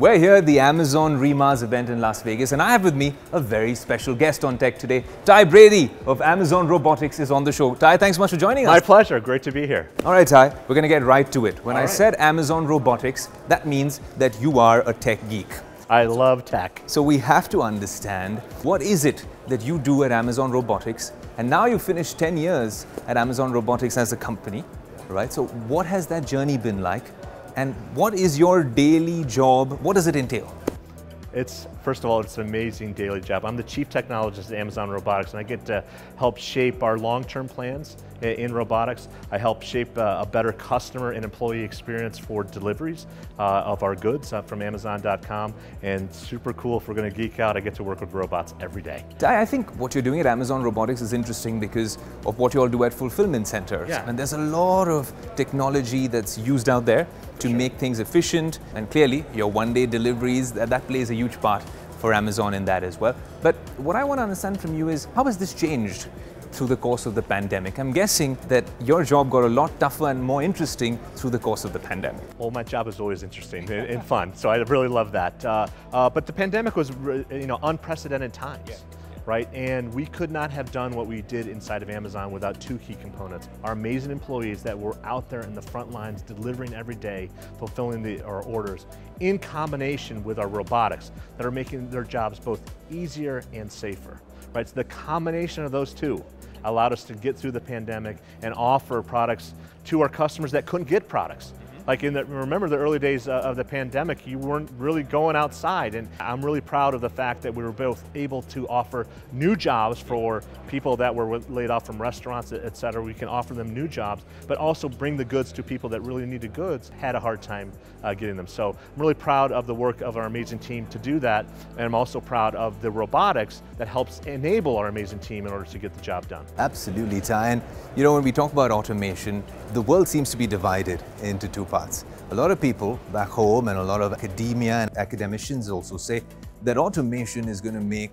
We're here at the Amazon re:MARS event in Las Vegas, and I have with me a very special guest on tech today. Tye Brady of Amazon Robotics is on the show. Tye, thanks so much for joining us. My pleasure. Great to be here. All right, Tye, we're going to get right to it. When All I right. said Amazon Robotics, that means that you are a tech geek. I love tech. So we have to understand what is it that you do at Amazon Robotics, and now you've finished 10 years at Amazon Robotics as a company, right? So what has that journey been like? And what is your daily job? What does it entail? It's first of all, it's an amazing daily job. I'm the chief technologist at Amazon Robotics, and I get to help shape our long-term plans in robotics. I help shape uh, a better customer and employee experience for deliveries uh, of our goods uh, from Amazon.com. And super cool if we're going to geek out. I get to work with robots every day. I think what you're doing at Amazon Robotics is interesting because of what you all do at fulfillment centers. Yeah. And there's a lot of technology that's used out there to make things efficient. And clearly, your one day deliveries, that, that plays a huge part for Amazon in that as well. But what I want to understand from you is how has this changed? Through the course of the pandemic. I'm guessing that your job got a lot tougher and more interesting through the course of the pandemic. Well, my job is always interesting and, and fun, so I really love that. Uh, uh, but the pandemic was, you know, unprecedented times, right? And we could not have done what we did inside of Amazon without two key components: our amazing employees that were out there in the front lines, delivering every day, fulfilling the, our orders, in combination with our robotics that are making their jobs both easier and safer, right? So the combination of those two allowed us to get through the pandemic and offer products to our customers that couldn't get products. Like in the, remember the early days uh, of the pandemic, you weren't really going outside. And I'm really proud of the fact that we were both able to offer new jobs for people that were laid off from restaurants, et et cetera. We can offer them new jobs, but also bring the goods to people that really needed goods, had a hard time uh, getting them. So I'm really proud of the work of our amazing team to do that. And I'm also proud of the robotics that helps enable our amazing team in order to get the job done. Absolutely, Tye. And you know, when we talk about automation, the world seems to be divided into two parts. A lot of people back home and a lot of academia and academicians also say that automation is going to make,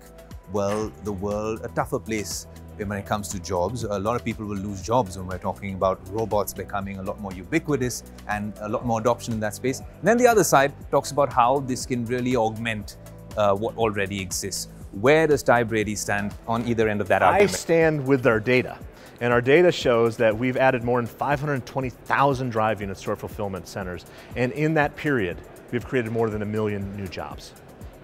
well, the world a tougher place when it comes to jobs. A lot of people will lose jobs when we're talking about robots becoming a lot more ubiquitous and a lot more adoption in that space. And then the other side talks about how this can really augment uh, what already exists. Where does Tye Brady stand on either end of that argument? I stand with our data. And our data shows that we've added more than 520,000 drive units to our fulfillment centers. And in that period, we've created more than a million new jobs,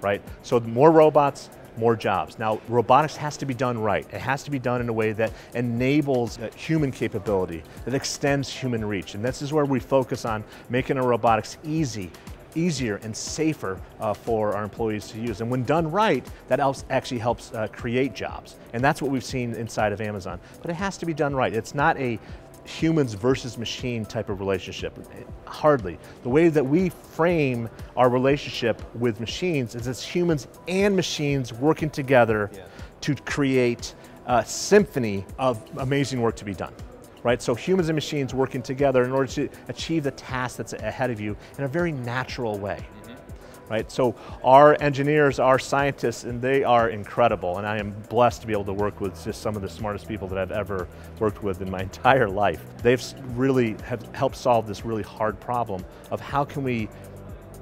right? So more robots, more jobs. Now, robotics has to be done right. It has to be done in a way that enables human capability, that extends human reach. And this is where we focus on making our robotics easy, easier and safer uh, for our employees to use. And when done right, that else actually helps uh, create jobs. And that's what we've seen inside of Amazon. But it has to be done right. It's not a humans versus machine type of relationship. Hardly. The way that we frame our relationship with machines is it's humans and machines working together to create a symphony of amazing work to be done right? So humans and machines working together in order to achieve the task that's ahead of you in a very natural way. Mm-hmm. Right, so our engineers, our scientists, and they are incredible. And I am blessed to be able to work with just some of the smartest people that I've ever worked with in my entire life. They've really have helped solve this really hard problem of how can we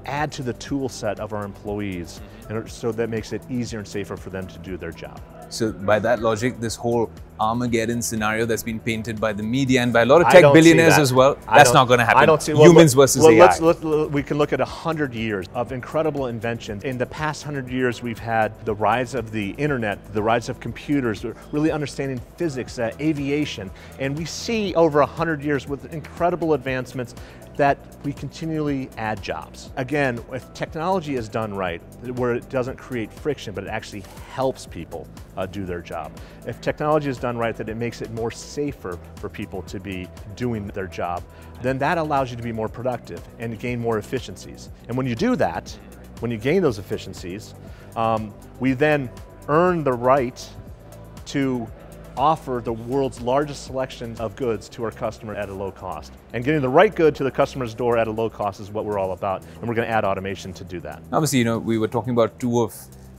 add to the tool set of our employees, mm-hmm. and so that makes it easier and safer for them to do their job. So by that logic, this whole Armageddon scenario that's been painted by the media and by a lot of tech billionaires as well, I that's don't- going to happen. I don't see well, humans let- versus well, AI. Let's, let, let- we can look at 100 years of incredible inventions. In the past 100 years, we've had the rise of the internet, the rise of computers, really understanding physics, uh, aviation, and we see over 100 years with incredible advancements that we continually add jobs. Again, if technology is done right, where it doesn't create friction, but it actually helps people uh, do their job. If technology is done right, that it makes it more safer for people to be doing their job, then that allows you to be more productive and gain more efficiencies. And when you do that, when you gain those efficiencies, um, we then earn the right to offer the world's largest selection of goods to our customer at a low cost. And getting the right good to the customer's door at a low cost is what we're all about, and we're going to add automation to do that. Obviously, you know, we were talking about two of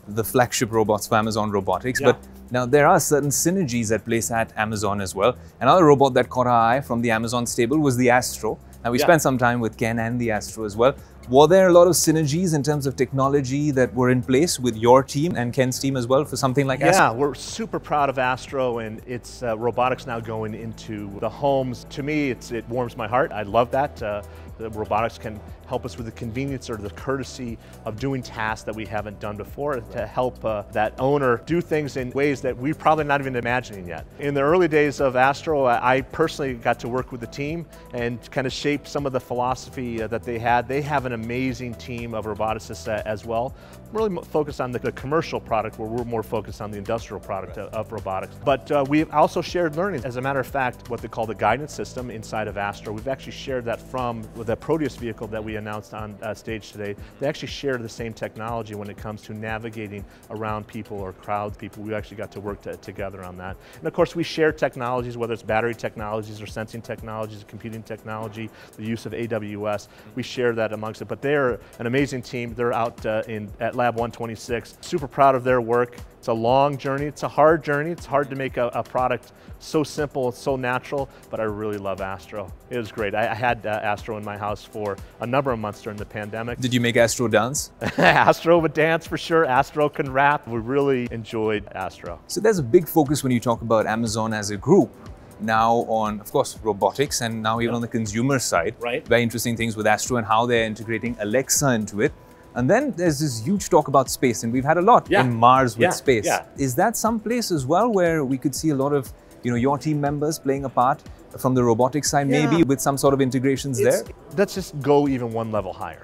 the flagship robots for Amazon Robotics, Yeah. but now there are certain synergies at place at Amazon as well. Another robot that caught our eye from the Amazon stable was the Astro. Now we Yeah. spent some time with Ken and the Astro as well. Were there a lot of synergies in terms of technology that were in place with your team and Ken's team as well for something like Astro? Yeah, we're super proud of Astro and its uh, robotics now going into the homes. To me, it warms my heart. I love that. Uh, the robotics can help us with the convenience or the courtesy of doing tasks that we haven't done before to help uh, that owner do things in ways that we're probably not even imagining yet. In the early days of Astro, I personally got to work with the team and kind of shape some of the philosophy uh, that they had. They have an amazing team of roboticists uh, as well, I'm really focused on the, the, commercial product where we're more focused on the industrial product right. of robotics. But uh, we've also shared learning. As a matter of fact, what they call the guidance system inside of Astro, we've actually shared that from the Proteus vehicle that we announced on uh, stage today, they actually share the same technology when it comes to navigating around people or crowd people. We actually got to work to, together on that. And of course, we share technologies, whether it's battery technologies or sensing technologies, computing technology, the use of AWS. We share that amongst it, but they're an amazing team. They're out uh, in, at Lab 126. Super proud of their work. It's a long journey, it's a hard journey. It's hard to make a, a product so simple, so natural, but I really love Astro. It was great. I, I had uh, Astro in my house for a number of months during the pandemic. Did you make Astro dance? Astro would dance for sure. Astro can rap. We really enjoyed Astro. So there's a big focus when you talk about Amazon as a group now on, of course, robotics and now even on the consumer side. Right. Very interesting things with Astro and how they're integrating Alexa into it. And then there's this huge talk about space, and we've had a lot yeah. in Mars with yeah. space. Yeah. Is that some place as well where we could see a lot of you know your team members playing a part from the robotics side, maybe with some sort of integrations it's, there? Let's just go even one level higher.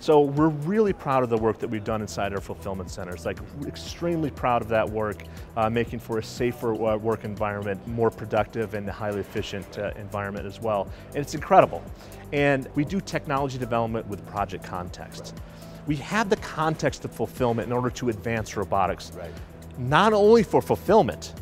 So we're really proud of the work that we've done inside our fulfillment centers. Like extremely proud of that work, uh, making for a safer uh, work environment, more productive and highly efficient uh, environment as well. And it's incredible. And we do technology development with project context. Right we have the context of fulfillment in order to advance robotics. Right. Not only for fulfillment,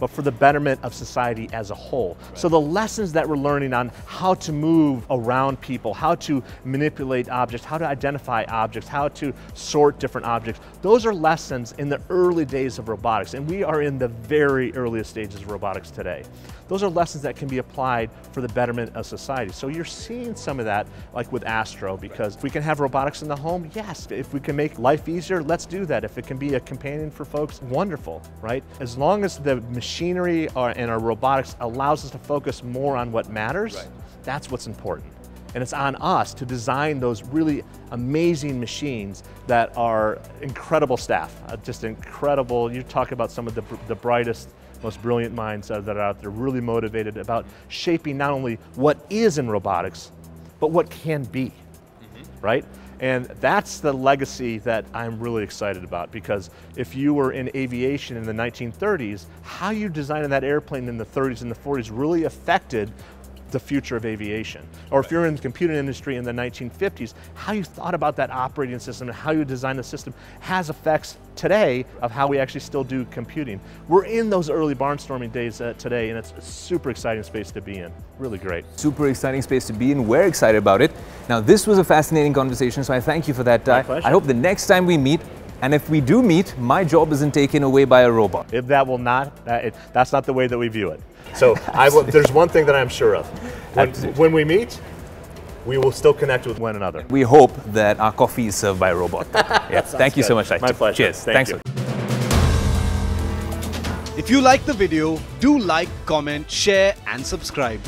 but for the betterment of society as a whole. Right. So the lessons that we're learning on how to move around people, how to manipulate objects, how to identify objects, how to sort different objects, those are lessons in the early days of robotics, and we are in the very earliest stages of robotics today. Those are lessons that can be applied for the betterment of society. So you're seeing some of that like with Astro, because if we can have robotics in the home, yes. If we can make life easier, let's do that. If it can be a companion for folks, wonderful, right? As long as the machine machinery and our robotics allows us to focus more on what matters, right. that's what's important. And it's on us to design those really amazing machines that are incredible staff, uh, just incredible. You talk about some of the, the brightest, most brilliant minds that are out there, really motivated about shaping not only what is in robotics, but what can be, mm -hmm. right? And that's the legacy that I'm really excited about because if you were in aviation in the 1930s, how you designed that airplane in the 30s and the 40s really affected the future of aviation. Or if you're in the computing industry in the 1950s, how you thought about that operating system and how you design the system has effects today of how we actually still do computing. We're in those early barnstorming days uh, today and it's a super exciting space to be in. Really great. Super exciting space to be in. We're excited about it. Now this was a fascinating conversation so I thank you for that. My pleasure. I hope the next time we meet and if we do meet, my job isn't taken away by a robot. If that will not, uh, it, that's not the way that we view it. So will, there's one thing that I'm sure of. When, when, we meet, we will still connect with one another. We hope that our coffee is served by a robot. yeah. Thank you so much. My pleasure. Cheers. Thank Thanks. You. If you like the video, do like, comment, share and subscribe.